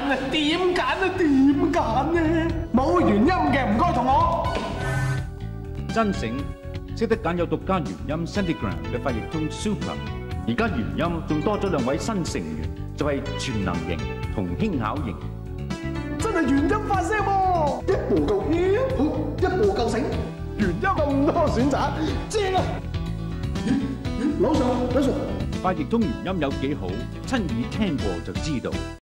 啊？點揀啊？點揀呢？冇原因嘅唔該同我。真醒，識得揀有獨家原因 Centigram 嘅快译通 Super，而家原因仲多咗兩位新成員，就係、全能型同輕巧型。真係原因發聲喎，一步夠飄，一步夠醒，原因咁多選擇，正啊！咦咦，老上。快譯通原因有幾好，親耳聽過就知道。